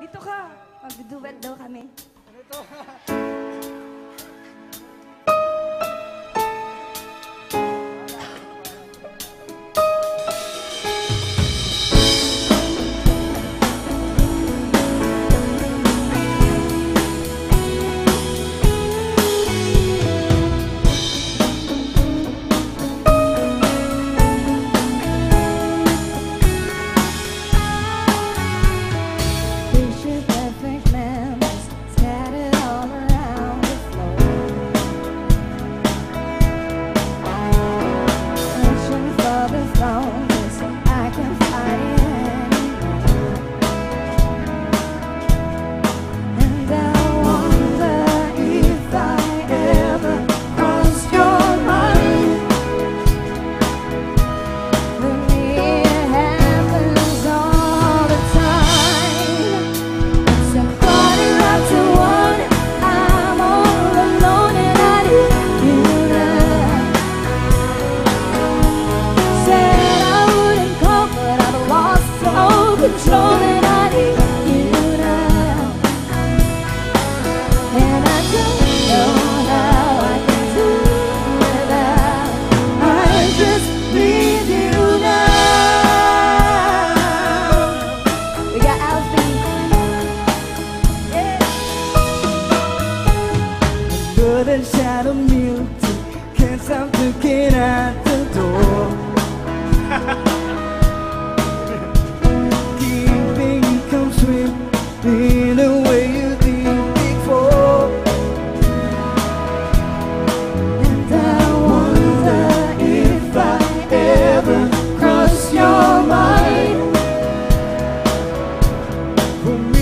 Dito ka. Mag-duet daw kami. Picture comigo.